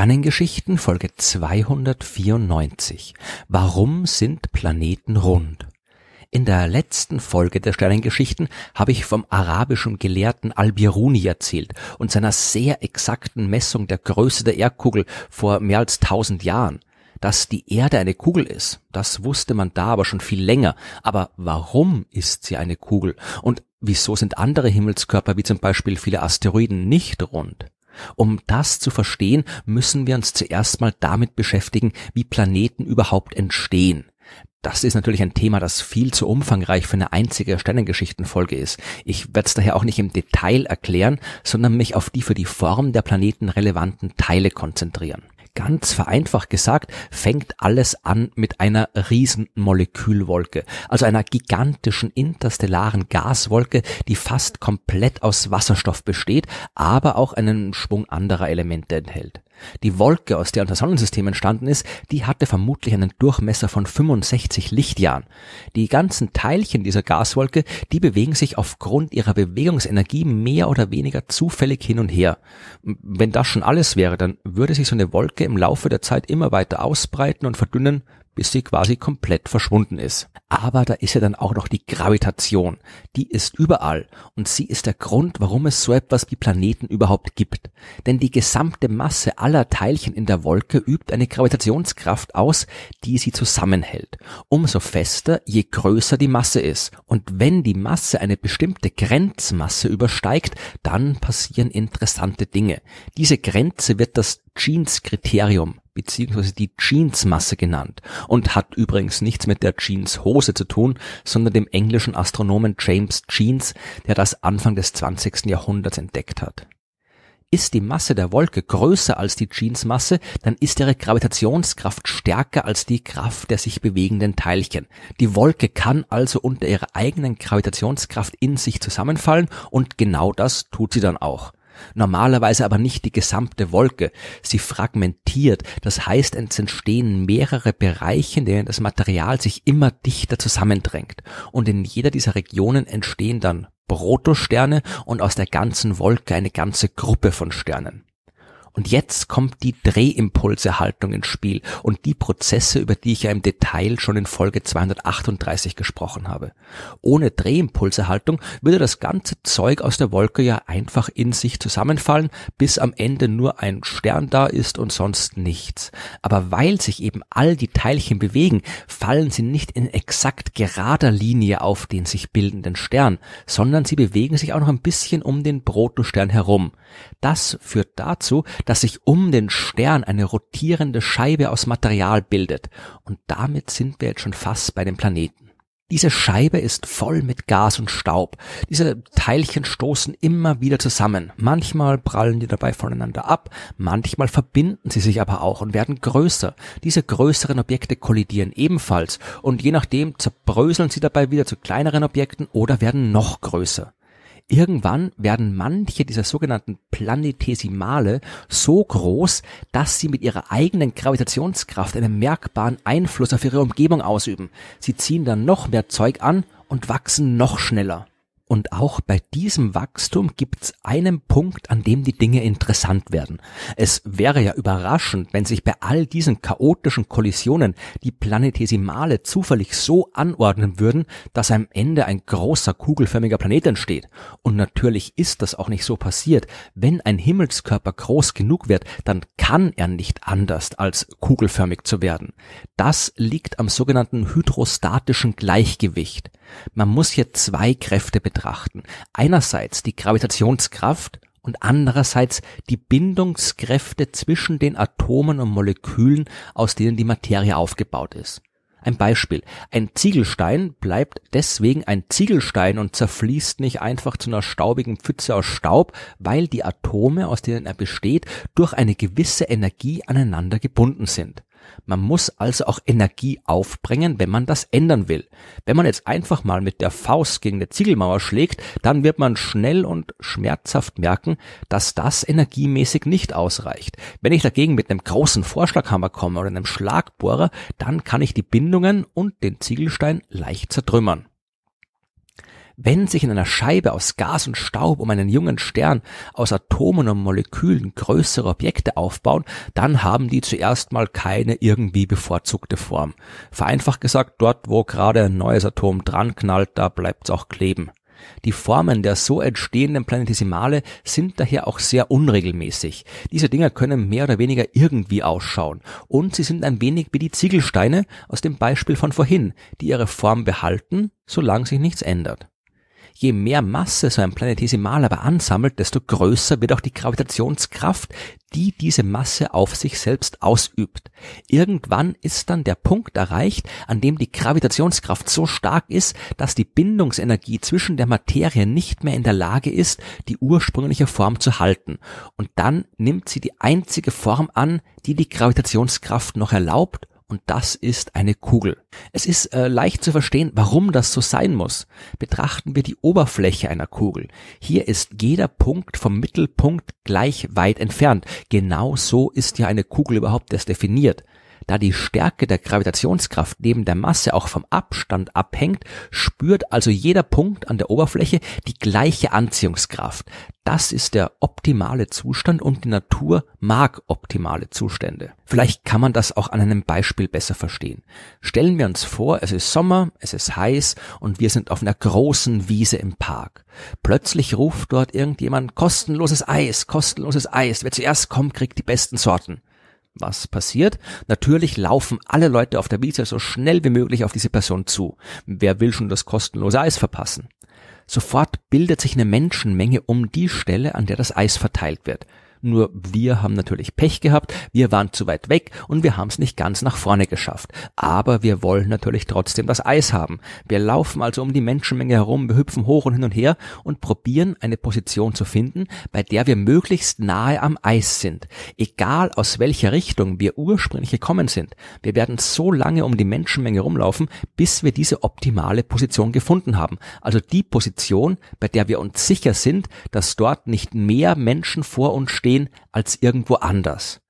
Sternengeschichten Folge 294. Warum sind Planeten rund? In der letzten Folge der Sternengeschichten habe ich vom arabischen Gelehrten Al-Biruni erzählt und seiner sehr exakten Messung der Größe der Erdkugel vor mehr als tausend Jahren. Dass die Erde eine Kugel ist, das wusste man da aber schon viel länger. Aber warum ist sie eine Kugel? Und wieso sind andere Himmelskörper wie zum Beispiel viele Asteroiden nicht rund? Um das zu verstehen, müssen wir uns zuerst mal damit beschäftigen, wie Planeten überhaupt entstehen. Das ist natürlich ein Thema, das viel zu umfangreich für eine einzige Sternengeschichtenfolge ist. Ich werde es daher auch nicht im Detail erklären, sondern mich auf die für die Form der Planeten relevanten Teile konzentrieren. Ganz vereinfacht gesagt, fängt alles an mit einer riesen Molekülwolke, also einer gigantischen interstellaren Gaswolke, die fast komplett aus Wasserstoff besteht, aber auch einen Schwung anderer Elemente enthält. Die Wolke, aus der unser Sonnensystem entstanden ist, die hatte vermutlich einen Durchmesser von 65 Lichtjahren. Die ganzen Teilchen dieser Gaswolke, die bewegen sich aufgrund ihrer Bewegungsenergie mehr oder weniger zufällig hin und her. Wenn das schon alles wäre, dann würde sich so eine Wolke im Laufe der Zeit immer weiter ausbreiten und verdünnen, bis sie quasi komplett verschwunden ist. Aber da ist ja dann auch noch die Gravitation. Die ist überall und sie ist der Grund, warum es so etwas wie Planeten überhaupt gibt. Denn die gesamte Masse aller Teilchen in der Wolke übt eine Gravitationskraft aus, die sie zusammenhält. Umso fester, je größer die Masse ist. Und wenn die Masse eine bestimmte Grenzmasse übersteigt, dann passieren interessante Dinge. Diese Grenze wird das Jeans-Kriterium beziehungsweise die Jeansmasse genannt und hat übrigens nichts mit der Jeanshose zu tun, sondern dem englischen Astronomen James Jeans, der das Anfang des 20. Jahrhunderts entdeckt hat. Ist die Masse der Wolke größer als die Jeansmasse, dann ist ihre Gravitationskraft stärker als die Kraft der sich bewegenden Teilchen. Die Wolke kann also unter ihrer eigenen Gravitationskraft in sich zusammenfallen und genau das tut sie dann auch normalerweise aber nicht die gesamte Wolke. Sie fragmentiert, das heißt, es entstehen mehrere Bereiche, in denen das Material sich immer dichter zusammendrängt. Und in jeder dieser Regionen entstehen dann Protosterne und aus der ganzen Wolke eine ganze Gruppe von Sternen. Und jetzt kommt die Drehimpulserhaltung ins Spiel und die Prozesse, über die ich ja im Detail schon in Folge 238 gesprochen habe. Ohne Drehimpulserhaltung würde das ganze Zeug aus der Wolke ja einfach in sich zusammenfallen, bis am Ende nur ein Stern da ist und sonst nichts. Aber weil sich eben all die Teilchen bewegen, fallen sie nicht in exakt gerader Linie auf den sich bildenden Stern, sondern sie bewegen sich auch noch ein bisschen um den Protostern herum. Das führt dazu, dass sich um den Stern eine rotierende Scheibe aus Material bildet. Und damit sind wir jetzt schon fast bei dem Planeten. Diese Scheibe ist voll mit Gas und Staub. Diese Teilchen stoßen immer wieder zusammen. Manchmal prallen die dabei voneinander ab, manchmal verbinden sie sich aber auch und werden größer. Diese größeren Objekte kollidieren ebenfalls und je nachdem zerbröseln sie dabei wieder zu kleineren Objekten oder werden noch größer. Irgendwann werden manche dieser sogenannten Planetesimale so groß, dass sie mit ihrer eigenen Gravitationskraft einen merkbaren Einfluss auf ihre Umgebung ausüben. Sie ziehen dann noch mehr Zeug an und wachsen noch schneller. Und auch bei diesem Wachstum gibt es einen Punkt, an dem die Dinge interessant werden. Es wäre ja überraschend, wenn sich bei all diesen chaotischen Kollisionen die Planetesimale zufällig so anordnen würden, dass am Ende ein großer kugelförmiger Planet entsteht. Und natürlich ist das auch nicht so passiert. Wenn ein Himmelskörper groß genug wird, dann kann er nicht anders als kugelförmig zu werden. Das liegt am sogenannten hydrostatischen Gleichgewicht. Man muss hier zwei Kräfte betrachten. Einerseits die Gravitationskraft und andererseits die Bindungskräfte zwischen den Atomen und Molekülen, aus denen die Materie aufgebaut ist. Ein Beispiel. Ein Ziegelstein bleibt deswegen ein Ziegelstein und zerfließt nicht einfach zu einer staubigen Pfütze aus Staub, weil die Atome, aus denen er besteht, durch eine gewisse Energie aneinander gebunden sind. Man muss also auch Energie aufbringen, wenn man das ändern will. Wenn man jetzt einfach mal mit der Faust gegen eine Ziegelmauer schlägt, dann wird man schnell und schmerzhaft merken, dass das energiemäßig nicht ausreicht. Wenn ich dagegen mit einem großen Vorschlaghammer komme oder einem Schlagbohrer, dann kann ich die Bindungen und den Ziegelstein leicht zertrümmern. Wenn sich in einer Scheibe aus Gas und Staub um einen jungen Stern aus Atomen und Molekülen größere Objekte aufbauen, dann haben die zuerst mal keine irgendwie bevorzugte Form. Vereinfacht gesagt, dort wo gerade ein neues Atom dran knallt, da bleibt's auch kleben. Die Formen der so entstehenden Planetesimale sind daher auch sehr unregelmäßig. Diese Dinger können mehr oder weniger irgendwie ausschauen und sie sind ein wenig wie die Ziegelsteine aus dem Beispiel von vorhin, die ihre Form behalten, solange sich nichts ändert. Je mehr Masse so ein Planetesimal aber ansammelt, desto größer wird auch die Gravitationskraft, die diese Masse auf sich selbst ausübt. Irgendwann ist dann der Punkt erreicht, an dem die Gravitationskraft so stark ist, dass die Bindungsenergie zwischen der Materie nicht mehr in der Lage ist, die ursprüngliche Form zu halten. Und dann nimmt sie die einzige Form an, die die Gravitationskraft noch erlaubt und das ist eine Kugel. Es ist äh, leicht zu verstehen, warum das so sein muss. Betrachten wir die Oberfläche einer Kugel. Hier ist jeder Punkt vom Mittelpunkt gleich weit entfernt. Genau so ist ja eine Kugel überhaupt erst definiert. Da die Stärke der Gravitationskraft neben der Masse auch vom Abstand abhängt, spürt also jeder Punkt an der Oberfläche die gleiche Anziehungskraft. Das ist der optimale Zustand und die Natur mag optimale Zustände. Vielleicht kann man das auch an einem Beispiel besser verstehen. Stellen wir uns vor, es ist Sommer, es ist heiß und wir sind auf einer großen Wiese im Park. Plötzlich ruft dort irgendjemand kostenloses Eis, kostenloses Eis. Wer zuerst kommt, kriegt die besten Sorten. Was passiert? Natürlich laufen alle Leute auf der Wiese so schnell wie möglich auf diese Person zu. Wer will schon das kostenlose Eis verpassen? Sofort bildet sich eine Menschenmenge um die Stelle, an der das Eis verteilt wird. Nur wir haben natürlich Pech gehabt, wir waren zu weit weg und wir haben es nicht ganz nach vorne geschafft. Aber wir wollen natürlich trotzdem das Eis haben. Wir laufen also um die Menschenmenge herum, wir hüpfen hoch und hin und her und probieren eine Position zu finden, bei der wir möglichst nahe am Eis sind. Egal aus welcher Richtung wir ursprünglich gekommen sind. Wir werden so lange um die Menschenmenge rumlaufen, bis wir diese optimale Position gefunden haben. Also die Position, bei der wir uns sicher sind, dass dort nicht mehr Menschen vor uns stehen, stehen als irgendwo anders.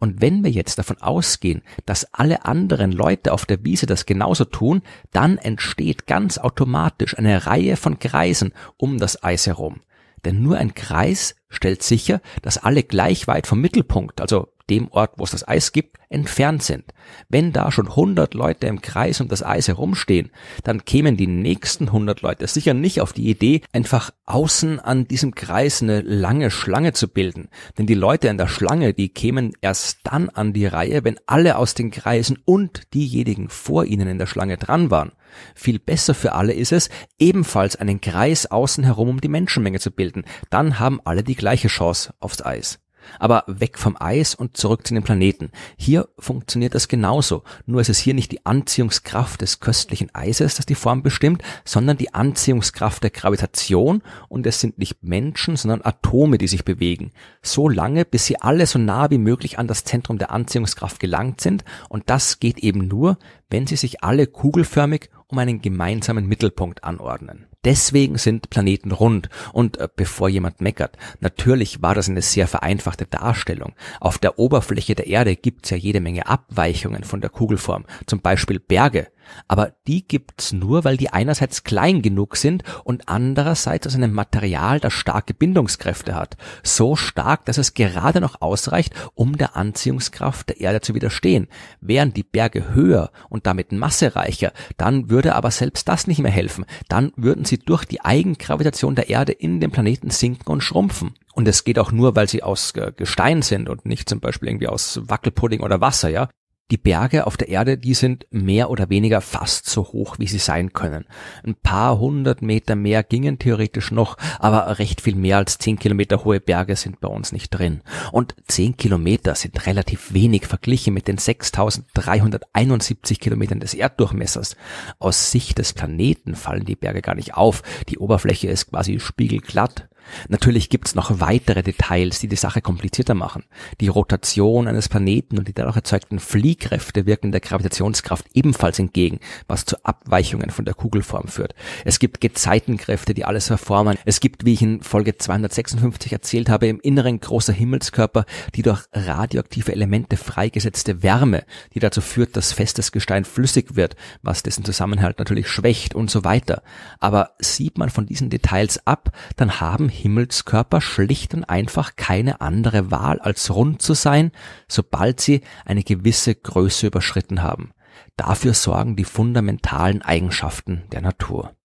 Und wenn wir jetzt davon ausgehen, dass alle anderen Leute auf der Wiese das genauso tun, dann entsteht ganz automatisch eine Reihe von Kreisen um das Eis herum. Denn nur ein Kreis stellt sicher, dass alle gleich weit vom Mittelpunkt, also dem Ort, wo es das Eis gibt, entfernt sind. Wenn da schon 100 Leute im Kreis um das Eis herumstehen, dann kämen die nächsten 100 Leute sicher nicht auf die Idee, einfach außen an diesem Kreis eine lange Schlange zu bilden. Denn die Leute in der Schlange, die kämen erst dann an die Reihe, wenn alle aus den Kreisen und diejenigen vor ihnen in der Schlange dran waren. Viel besser für alle ist es, ebenfalls einen Kreis außen herum um die Menschenmenge zu bilden. Dann haben alle die gleiche Chance aufs Eis. Aber weg vom Eis und zurück zu den Planeten. Hier funktioniert das genauso. Nur ist es hier nicht die Anziehungskraft des köstlichen Eises, das die Form bestimmt, sondern die Anziehungskraft der Gravitation und es sind nicht Menschen, sondern Atome, die sich bewegen. So lange, bis sie alle so nah wie möglich an das Zentrum der Anziehungskraft gelangt sind und das geht eben nur, wenn sie sich alle kugelförmig um einen gemeinsamen Mittelpunkt anordnen. Deswegen sind Planeten rund. Und äh, bevor jemand meckert, natürlich war das eine sehr vereinfachte Darstellung. Auf der Oberfläche der Erde gibt's ja jede Menge Abweichungen von der Kugelform, zum Beispiel Berge. Aber die gibt's nur, weil die einerseits klein genug sind und andererseits aus einem Material, das starke Bindungskräfte hat. So stark, dass es gerade noch ausreicht, um der Anziehungskraft der Erde zu widerstehen. Wären die Berge höher und damit massereicher, dann würde aber selbst das nicht mehr helfen. Dann würden sie durch die Eigengravitation der Erde in den Planeten sinken und schrumpfen. Und es geht auch nur, weil sie aus Gestein sind und nicht zum Beispiel irgendwie aus Wackelpudding oder Wasser, ja. Die Berge auf der Erde, die sind mehr oder weniger fast so hoch, wie sie sein können. Ein paar hundert Meter mehr gingen theoretisch noch, aber recht viel mehr als zehn Kilometer hohe Berge sind bei uns nicht drin. Und zehn Kilometer sind relativ wenig verglichen mit den 6371 Kilometern des Erddurchmessers. Aus Sicht des Planeten fallen die Berge gar nicht auf. Die Oberfläche ist quasi spiegelglatt. Natürlich gibt's noch weitere Details, die die Sache komplizierter machen. Die Rotation eines Planeten und die dadurch erzeugten Fliehkräfte wirken der Gravitationskraft ebenfalls entgegen, was zu Abweichungen von der Kugelform führt. Es gibt Gezeitenkräfte, die alles verformen. Es gibt, wie ich in Folge 256 erzählt habe, im Inneren großer Himmelskörper die durch radioaktive Elemente freigesetzte Wärme, die dazu führt, dass festes Gestein flüssig wird, was dessen Zusammenhalt natürlich schwächt und so weiter. Aber sieht man von diesen Details ab, dann haben Himmelskörper schlicht und einfach keine andere Wahl als rund zu sein, sobald sie eine gewisse Größe überschritten haben. Dafür sorgen die fundamentalen Eigenschaften der Natur.